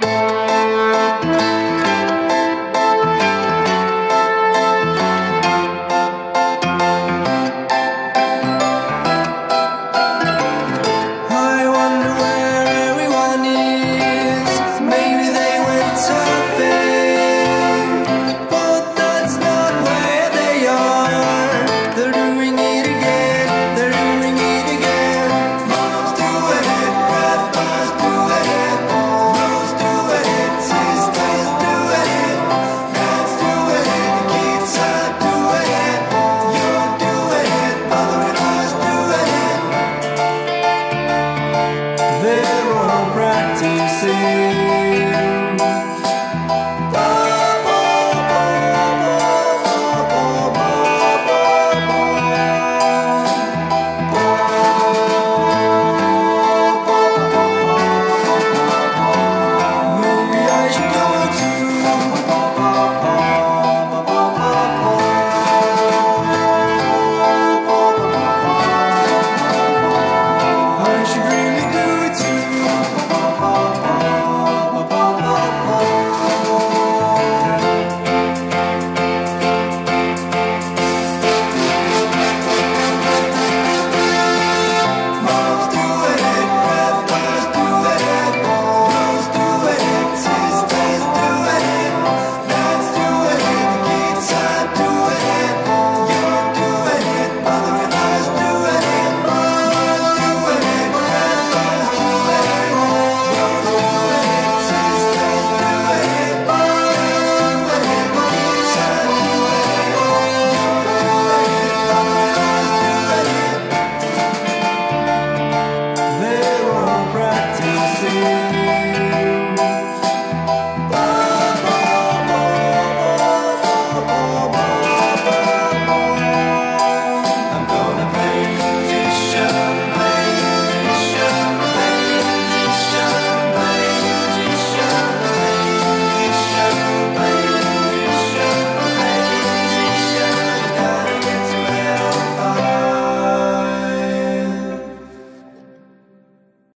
Bye.